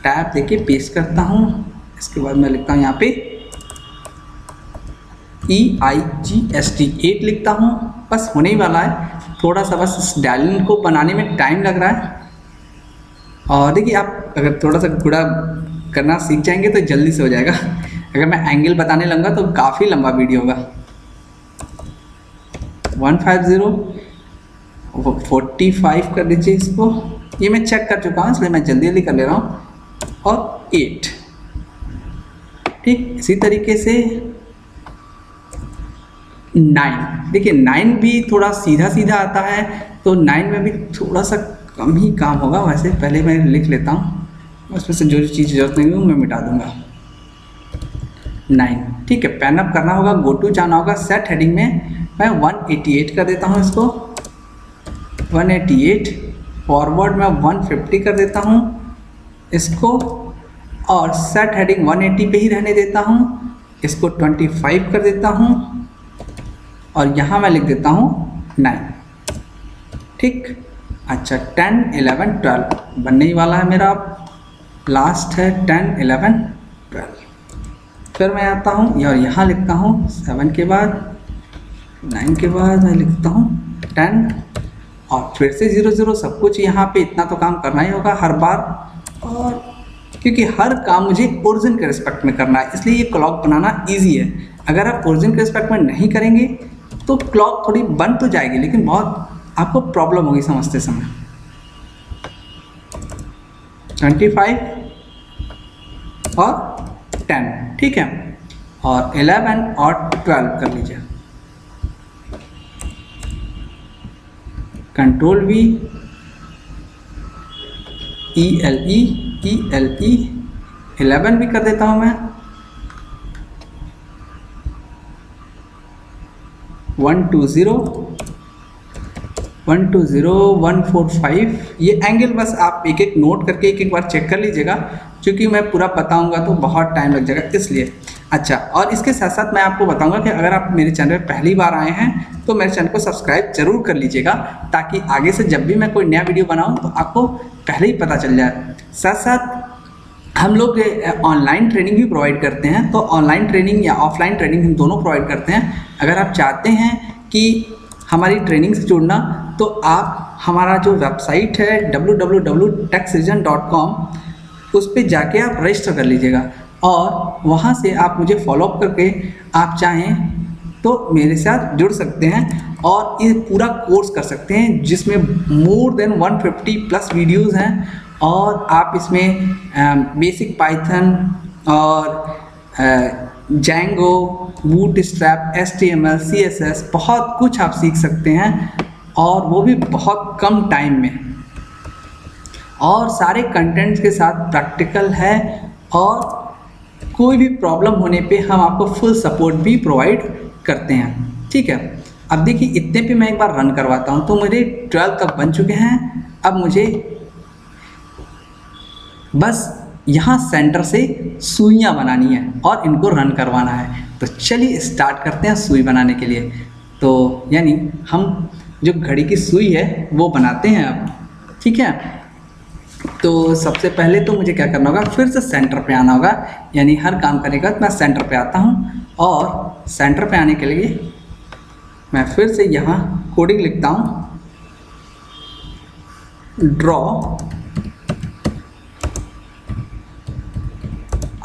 टैब देके पेस्ट करता हूँ। इसके बाद मैं लिखता हूँ यहाँ पे E I G S T eight लिखता हूँ। बस होने ही वाला है। थोड़ा सा बस इस डायलिन को बनाने में टाइम लग रहा है। और देखिए आप अगर थोड़ा सा गुड़ा करना सीख जाएँगे तो जल्दी से हो जाएगा। अगर मैं एंगल बताने लगूँगा तो काफ़ी लंबा वीडियो होगा। One five zero forty five कर दीजिए इसको। ये मैं चेक कर चुका हूँ, इसलिए मैं जल्दी जल्दी कर ले रहा हूँ। और एट ठीक, इसी तरीके से नाइन देखिए नाइन भी थोड़ा सीधा सीधा आता है तो नाइन में भी थोड़ा सा कम ही काम होगा। वैसे पहले मैं लिख लेता हूँ, उसमें से जो जो चीज़ ज़रूरत नहीं हो मैं मिटा दूँगा। नाइन। ठीक है पैन अप करना होगा गो टू जाना होगा सेट हेडिंग में। मैं 188 कर देता हूँ इसको। 188 फॉरवर्ड में 150 कर देता हूँ इसको। और सेट हेडिंग 180 पे ही रहने देता हूँ। इसको 25 कर देता हूँ। और यहाँ मैं लिख देता हूँ नाइन ठीक? अच्छा टेन इलेवन ट्वेल्व बनने ही वाला है मेरा लास्ट है टेन इलेवन ट्वेल्व फिर मैं आता हूँ और यहाँ लिखता हूँ सेवन के बाद नाइन के बाद मैं लिखता हूँ टेन और फिर से ज़ीरो ज़ीरो सब कुछ यहाँ पे इतना तो काम करना ही होगा हर बार। और क्योंकि हर काम मुझे ओरिजिन के रिस्पेक्ट में करना है, इसलिए ये क्लॉक बनाना इजी है। अगर आप ओरिजिन के रिस्पेक्ट में नहीं करेंगे तो क्लॉक थोड़ी बन तो जाएगी, लेकिन बहुत आपको प्रॉब्लम होगी समझते समय। ट्वेंटी फाइव और टेन ठीक है? और इलेवन और ट्वेल्व कर लीजिए। Control V E L E E L E eleven भी कर देता हूँ मैं। One two zero one two zero one four five ये एंगल बस आप एक एक नोट करके एक एक बार चेक कर लीजिएगा। क्योंकि मैं पूरा बताऊँगा तो बहुत टाइम लग जाएगा, इसलिए। अच्छा और इसके साथ साथ मैं आपको बताऊँगा कि अगर आप मेरे चैनल पर पहली बार आए हैं तो मेरे चैनल को सब्सक्राइब ज़रूर कर लीजिएगा, ताकि आगे से जब भी मैं कोई नया वीडियो बनाऊँ तो आपको पहले ही पता चल जाए। साथ साथ हम लोग ऑनलाइन ट्रेनिंग भी प्रोवाइड करते हैं तो ऑनलाइन ट्रेनिंग या ऑफलाइन ट्रेनिंग हम दोनों प्रोवाइड करते हैं। अगर आप चाहते हैं कि हमारी ट्रेनिंग से जुड़ना तो आप हमारा जो वेबसाइट है www.texreason.com उस पर जाके आप रजिस्टर कर लीजिएगा। और वहाँ से आप मुझे फॉलोअप करके आप चाहें तो मेरे साथ जुड़ सकते हैं और ये पूरा कोर्स कर सकते हैं, जिसमें मोर देन 150 प्लस वीडियोस हैं। और आप इसमें बेसिक पाइथन और Django bootstrap S T M L C S S बहुत कुछ आप सीख सकते हैं। और वो भी बहुत कम टाइम में। और सारे कंटेंट्स के साथ प्रैक्टिकल है और कोई भी प्रॉब्लम होने पे हम आपको फुल सपोर्ट भी प्रोवाइड करते हैं। ठीक है? अब देखिए, इतने पे मैं एक बार रन करवाता हूँ। तो मेरे ट्वेल्थ तक बन चुके हैं। अब मुझे बस यहाँ सेंटर से सुइयाँ बनानी है और इनको रन करवाना है। तो चलिए स्टार्ट करते हैं सुई बनाने के लिए। तो यानी हम जो घड़ी की सुई है, वो बनाते हैं अब। ठीक है? तो सबसे पहले तो मुझे क्या करना होगा? फिर से सेंटर पे आना होगा। यानी हर काम करने के बाद मैं सेंटर पे आता हूँ। और सेंटर पे आने के लिए मैं फिर से यहाँ कोडिंग लिखता हूँ। ड्रॉ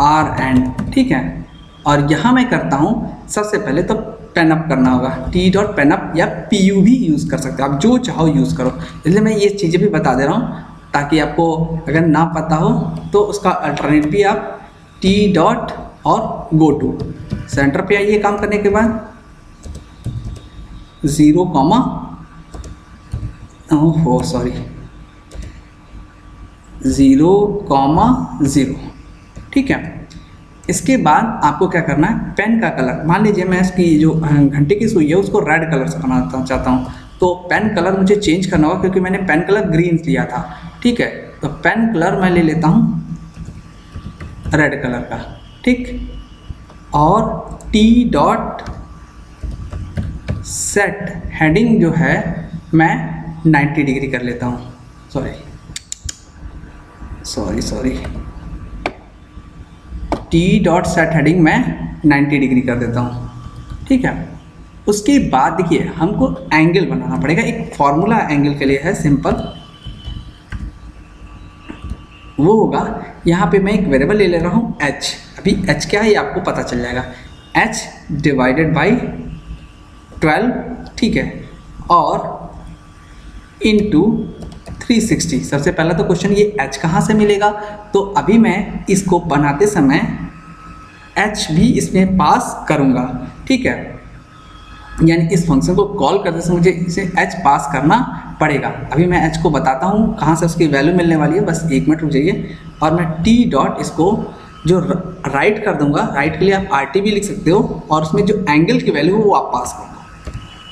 आर एंड ठीक है? और यहाँ मैं करता हूँ, सबसे पहले तो पेन अप करना होगा। टी डॉट पेन अप या पी यू भी यूज़ कर सकते हो। आप जो चाहो यूज़ करो। इसलिए मैं ये चीज़ें भी बता दे रहा हूँ। ताकि आपको अगर ना पता हो तो उसका अल्टरनेट भी आप टी डॉट और गो टू सेंटर पे आइए काम करने के बाद। ज़ीरो कॉमा हो सॉरी ज़ीरो कॉमा ज़ीरो ठीक है? इसके बाद आपको क्या करना है? पेन का कलर मान लीजिए मैं इसकी जो घंटे की सुई है, उसको रेड कलर से बनाना चाहता हूँ। तो पेन कलर मुझे चेंज करना होगा, क्योंकि मैंने पेन कलर ग्रीन लिया था। ठीक है तो पेन कलर मैं ले लेता हूँ रेड कलर का, ठीक? और टी डॉट सेट हेडिंग जो है, मैं 90 डिग्री कर लेता हूँ। Sorry sorry sorry T dot set heading मैं 90 डिग्री कर देता हूँ। ठीक है? उसके बाद देखिए, हमको एंगल बनाना पड़ेगा। एक फॉर्मूला एंगल के लिए है सिंपल वो होगा, यहाँ पे मैं एक वेरिएबल ले ले रहा हूँ एच अभी एच क्या है ये आपको पता चल जाएगा। एच डिवाइडेड बाई ट्वेल्व ठीक है, और इनटू 360 सबसे पहला तो क्वेश्चन ये h कहाँ से मिलेगा? तो अभी मैं इसको बनाते समय h भी इसमें पास करूँगा, ठीक है। यानी इस फ़ंक्शन को कॉल करते समय मुझे इसे एच पास करना पड़ेगा। अभी मैं एच को बताता हूँ, कहाँ से उसकी वैल्यू मिलने वाली है, बस एक मिनट रुक जाइए। और मैं टी डॉट इसको जो राइट कर दूँगा राइट के लिए आप आर टी भी लिख सकते हो, और उसमें जो एंगल की वैल्यू हो वो आप पास करना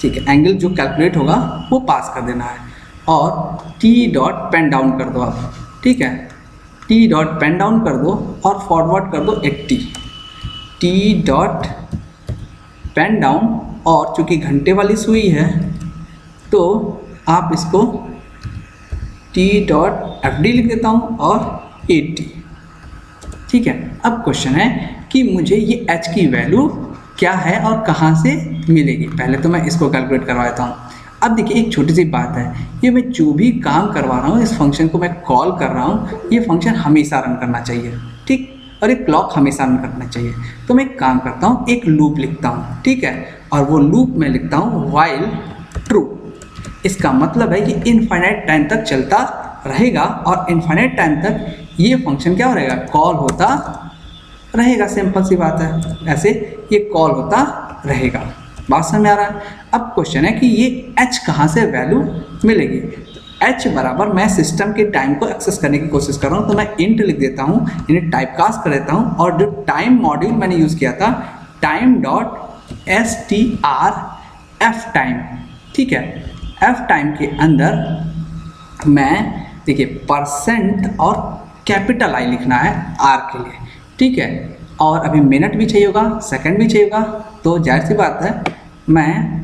ठीक है एंगल जो कैलकुलेट होगा, वो पास कर देना है। और टी डॉट पेन डाउन कर दो आप। ठीक है टी डॉट पेन डाउन कर दो और फॉरवर्ड कर दो eighty T dot pen down और चूँकि घंटे वाली सुई है तो आप इसको टी डॉट एफ़ डी लिख देता हूँ और एट्टी ठीक है, अब क्वेश्चन है कि मुझे ये एच की वैल्यू क्या है और कहाँ से मिलेगी? पहले तो मैं इसको कैलकुलेट करवा देता हूँ। अब देखिए, एक छोटी सी बात है, ये मैं जो भी काम करवा रहा हूँ, इस फ़ंक्शन को मैं कॉल कर रहा हूँ, ये फ़ंक्शन हमेशा रन करना चाहिए, ठीक? और एक क्लॉक हमेशा रन करना चाहिए। तो मैं एक काम करता हूँ, एक लूप लिखता हूँ, ठीक है? और वो लूप मैं लिखता हूँ वाइल ट्रू इसका मतलब है कि इनफाइनाइट टाइम तक चलता रहेगा और इनफाइनाइट टाइम तक ये फ़ंक्शन क्या हो रहेगा? कॉल होता रहेगा। सिंपल सी बात है। ऐसे ये कॉल होता रहेगा। बात समझ में आ रहा है? अब क्वेश्चन है कि ये एच कहाँ से वैल्यू मिलेगी? एच बराबर मैं सिस्टम के टाइम को एक्सेस करने की कोशिश कर रहा हूँ तो मैं इंट लिख देता हूँ, इन्हें टाइप कास्ट कर देता हूँ, और जो टाइम मॉड्यूल मैंने यूज़ किया था time dot S T R F time ठीक है? एफ़ टाइम के अंदर मैं, देखिए परसेंट और कैपिटल आई लिखना है आर के लिए, ठीक है? और अभी मिनट भी चाहिए होगा सेकंड भी चाहिए होगा तो ज़ाहिर सी बात है, मैं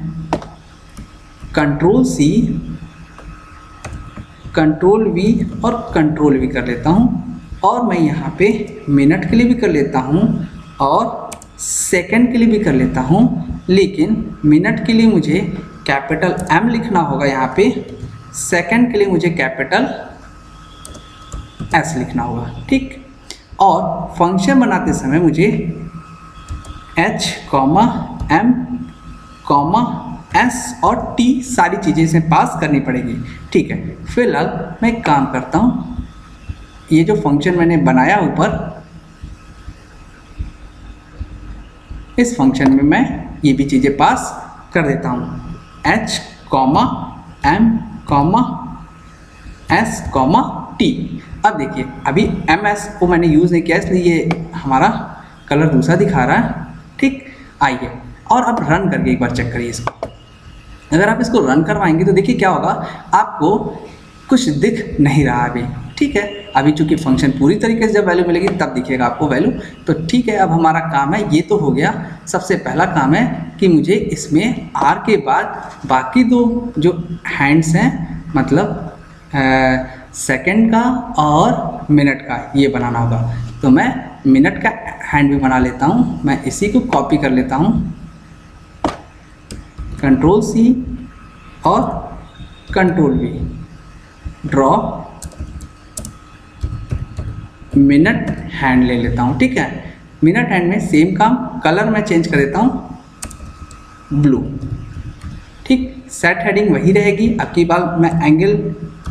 कंट्रोल सी कंट्रोल वी और कंट्रोल वी कर लेता हूँ, और मैं यहाँ पे मिनट के लिए भी कर लेता हूँ, और सेकंड के लिए भी कर लेता हूँ, लेकिन मिनट के लिए मुझे कैपिटल एम लिखना होगा यहाँ पे सेकंड के लिए मुझे कैपिटल एस लिखना होगा, ठीक? और फ़ंक्शन बनाते समय मुझे H comma M comma S और टी सारी चीज़ें इसे पास करनी पड़ेगी, ठीक है? फ़िलहाल मैं एक काम करता हूँ, ये जो फ़ंक्शन मैंने बनाया ऊपर इस फ़ंक्शन में मैं ये भी चीज़ें पास कर देता हूँ। H comma M comma S comma T अब देखिए, अभी एम एस को मैंने यूज़ नहीं किया, इसलिए ये हमारा कलर दूसरा दिखा रहा है। ठीक, आइए। और अब रन करके एक बार चेक करिए इसको। अगर आप इसको रन करवाएँगे तो देखिए क्या होगा, आपको कुछ दिख नहीं रहा अभी। ठीक है अभी चूँकि फ़ंक्शन पूरी तरीके से जब वैल्यू मिलेगी, तब दिखेगा आपको वैल्यू तो ठीक है, अब हमारा काम है, ये तो हो गया। सबसे पहला काम है कि मुझे इसमें आर के बाद बाकी दो जो हैंड्स हैं मतलब सेकंड का और मिनट का, ये बनाना होगा। तो मैं मिनट का हैंड भी बना लेता हूँ। मैं इसी को कॉपी कर लेता हूँ। कंट्रोल सी और control V draw minute hand ले लेता हूँ, ठीक है? मिनट हैंड में सेम काम, कलर मैं चेंज कर देता हूँ, ब्लू। ठीक, सेट हेडिंग वही रहेगी। अब की बार मैं एंगल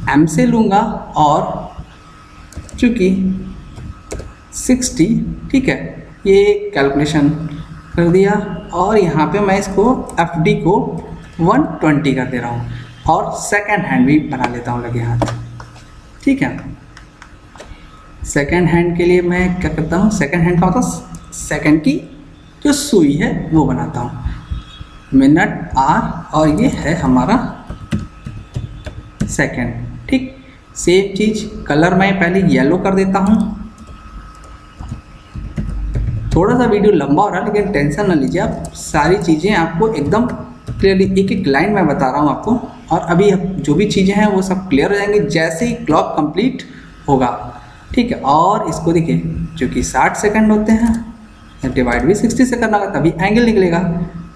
एम से लूँगा और चूँकि 60 ठीक है, ये कैलकुलेशन कर दिया और यहाँ पे मैं इसको एफ़ डी को 120 कर दे रहा हूँ और सेकेंड हैंड भी बना लेता हूँ लगे हाथ। ठीक है? सेकंड हैंड के लिए मैं क्या करता हूँ? सेकेंड हैंड का मतलब सेकेंड की जो सुई है, वो बनाता हूँ। मिनट आर और ये है हमारा सेकेंड ठीक? सेम चीज़ कलर मैं पहले येलो कर देता हूँ। थोड़ा सा वीडियो लंबा हो रहा है, लेकिन टेंशन ना लीजिए आप। सारी चीज़ें आपको एकदम क्लियरली एक एक लाइन में बता रहा हूँ आपको। और अभी जो भी चीज़ें हैं, वो सब क्लियर हो जाएँगी। जैसे ही क्लॉक कंप्लीट होगा ठीक है, और इसको देखिए चूँकि 60 सेकंड होते हैं डिवाइड भी 60 से करना होगा तभी एंगल निकलेगा।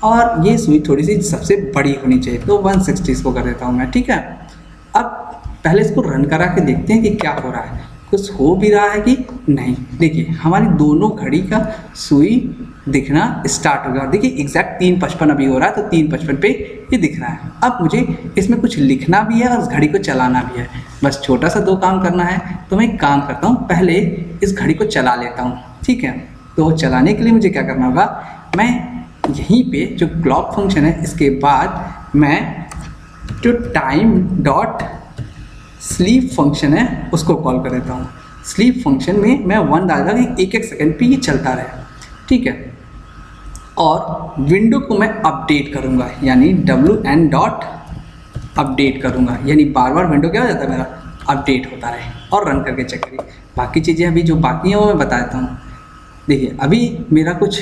और ये सुई थोड़ी सी सबसे बड़ी होनी चाहिए तो 160 इसको कर देता हूँ मैं, ठीक है? अब पहले इसको रन करा के देखते हैं कि क्या हो रहा है। कुछ हो भी रहा है कि नहीं? देखिए, हमारी दोनों घड़ी का सुई दिखना स्टार्ट हो गया। देखिए एग्जैक्ट तीन पचपन अभी हो रहा है तो तीन पचपन पे ये दिख रहा है। अब मुझे इसमें कुछ लिखना भी है और उस घड़ी को चलाना भी है। बस छोटा सा दो काम करना है तो मैं एक काम करता हूँ, पहले इस घड़ी को चला लेता हूँ, ठीक है? तो चलाने के लिए मुझे क्या करना होगा, मैं यहीं पे जो क्लॉक फ़ंक्शन है, इसके बाद मैं जो टाइम डॉट स्लीप फ़ंक्शन है, उसको कॉल कर देता हूँ। स्लीप फ़ंक्शन में मैं वन डाल दूँगा कि एक एक सेकेंड पे ये चलता रहे, ठीक है? और विंडो को मैं अपडेट करूँगा, यानी डब्ल्यू एन डॉट अपडेट करूँगा। यानी बार बार विंडो क्या हो जाता है मेरा? अपडेट होता रहे और रन करके चेक करिए। बाकी चीज़ें अभी जो बाकी हैं वो मैं बता देता हूँ। देखिए, अभी मेरा कुछ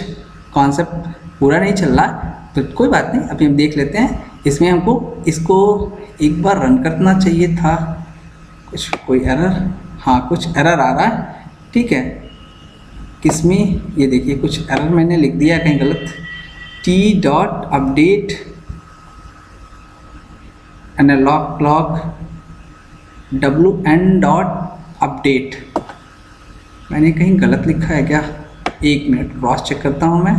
कॉन्सेप्ट पूरा नहीं चल रहा तो कोई बात नहीं, अभी हम देख लेते हैं। इसमें हमको इसको एक बार रन करना चाहिए था। कुछ कोई एरर हाँ कुछ एरर आ रहा है। ठीक है। किसमें ये देखिए, कुछ एरर मैंने लिख दिया कहीं गलत। T dot update clock W N dot update मैंने कहीं गलत लिखा है क्या? एक मिनट क्रॉस चेक करता हूँ मैं।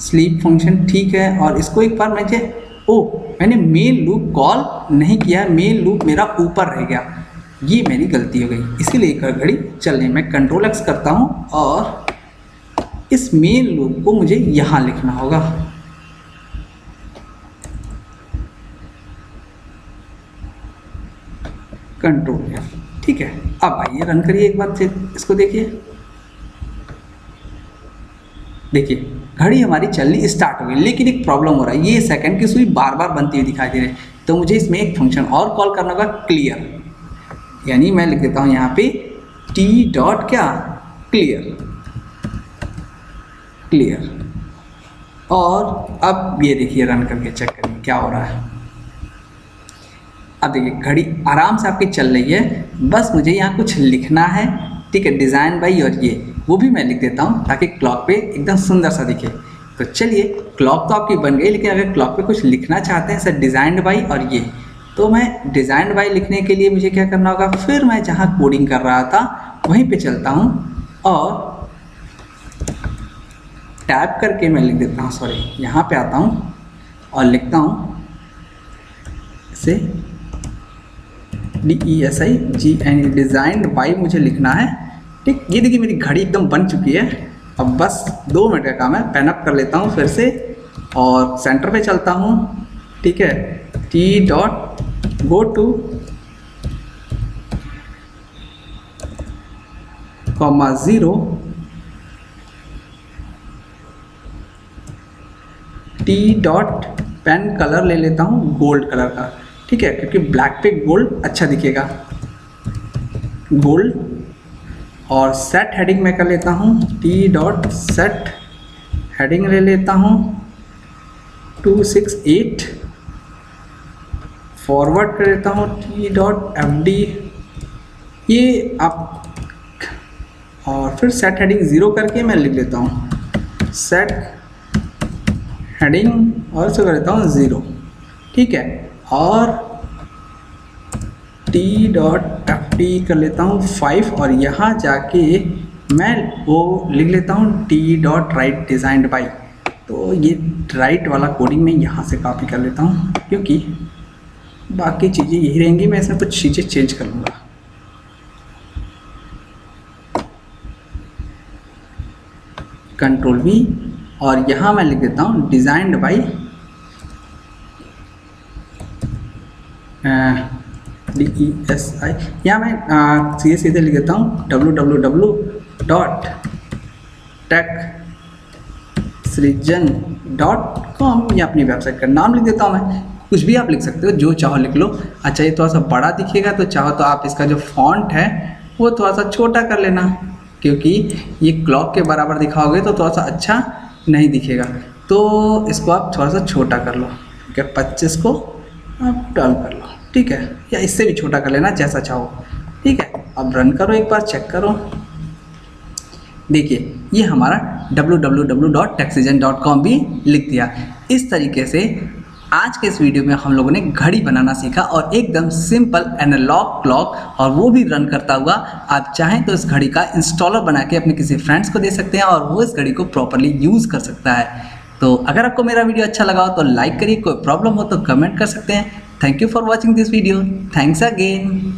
स्लीप फ़ंक्शन ठीक है और इसको एक बार मुझे ओ, मैंने मेन लूप कॉल नहीं किया मेन लूप मेरा ऊपर रह गया। ये मेरी गलती हो गई। इसीलिए घड़ी चल रही मैं कंट्रोल एक्स करता हूँ और इस मेन लूप को मुझे यहाँ लिखना होगा। कंट्रोल एफ़ ठीक है? अब आइए रन करिए एक बार फिर। इसको देखिए। देखिए, घड़ी हमारी चलनी स्टार्ट हो गई, लेकिन एक प्रॉब्लम हो रहा है। ये सेकंड की सुई बार बार बनती हुई दिखाई दे रही है। तो मुझे इसमें एक फ़ंक्शन और कॉल करना होगा क्लियर यानी मैं लिख देता हूँ यहाँ पे टी डॉट क्या? क्लियर क्लियर और अब ये देखिए रन करके चेक करिए, क्या हो रहा है। अब देखिए, घड़ी आराम से आपकी चल रही है। बस मुझे यहाँ कुछ लिखना है, ठीक है डिज़ाइन बाई और ये। वो भी मैं लिख देता हूँ, ताकि क्लॉक पे एकदम सुंदर सा दिखे। तो चलिए क्लॉक तो आपकी बन गई, लेकिन अगर क्लॉक पे कुछ लिखना चाहते हैं सर डिज़ाइन बाई और ये। तो मैं डिज़ाइंड बाई लिखने के लिए मुझे क्या करना होगा? फिर मैं जहाँ कोडिंग कर रहा था, वहीं पर चलता हूँ। और टैप करके मैं लिख देता हूँ सॉरी यहाँ पे आता हूँ और लिखता हूँ इसे D E S I G N E designed by मुझे लिखना है। ठीक, ये देखिए मेरी घड़ी एकदम बन चुकी है। अब बस दो मिनट का काम है पेन अप कर लेता हूँ फिर से और सेंटर पे चलता हूँ। ठीक है T dot go to comma zero T dot pen colour ले लेता हूँ, गोल्ड कलर का। ठीक है, क्योंकि ब्लैक पे गोल्ड अच्छा दिखेगा। गोल्ड और सेट हेडिंग में कर लेता हूँ, टी डॉट सेट हेडिंग ले लेता हूँ। टू सिक्स एट फॉरवर्ड कर लेता हूँ, टी डॉट एफ़ डी ये आप और फिर सेट हेडिंग ज़ीरो करके मैं लिख लेता हूँ। सेट हेडिंग और कर लेता हूँ ज़ीरो ठीक है? और टी डॉट टी कर लेता हूँ फाइव और यहाँ जाके मैं वो लिख लेता हूँ T dot write designed by तो ये राइट वाला कोडिंग मैं यहाँ से कॉपी कर लेता हूँ, क्योंकि बाकी चीज़ें यही रहेंगी, मैं इसमें कुछ चीज़ें चेंज कर लूँगा। कंट्रोल वी और यहाँ मैं लिख देता हूँ designed by D E S I यहाँ मैं सीधे सीधे लिख देता हूँ W W W dot tech Srijan dot com या अपनी वेबसाइट का नाम लिख देता हूँ मैं। कुछ भी आप लिख सकते हो, जो चाहो लिख लो। अच्छा ये थोड़ा सा बड़ा दिखेगा तो चाहो तो आप इसका जो फॉन्ट है, वो थोड़ा सा छोटा कर लेना, क्योंकि ये क्लॉक के बराबर दिखाओगे तो थोड़ा सा अच्छा नहीं दिखेगा। तो इसको आप थोड़ा सा छोटा कर लो, ठीक है? पच्चीस को आप डन कर लो, ठीक है? या इससे भी छोटा कर लेना जैसा चाहो, ठीक है? अब रन करो एक बार चेक करो। देखिए, ये हमारा www.taxagen.com भी लिख दिया। इस तरीके से आज के इस वीडियो में हम लोगों ने घड़ी बनाना सीखा और एकदम सिंपल एनालॉग क्लॉक और वो भी रन करता हुआ आप चाहें तो इस घड़ी का इंस्टॉलर बना के अपने किसी फ्रेंड्स को दे सकते हैं और वो इस घड़ी को प्रॉपरली यूज़ कर सकता है। तो अगर आपको मेरा वीडियो अच्छा लगा हो तो लाइक करिए, कोई प्रॉब्लम हो तो कमेंट कर सकते हैं। Thank you for watching this video. Thanks again.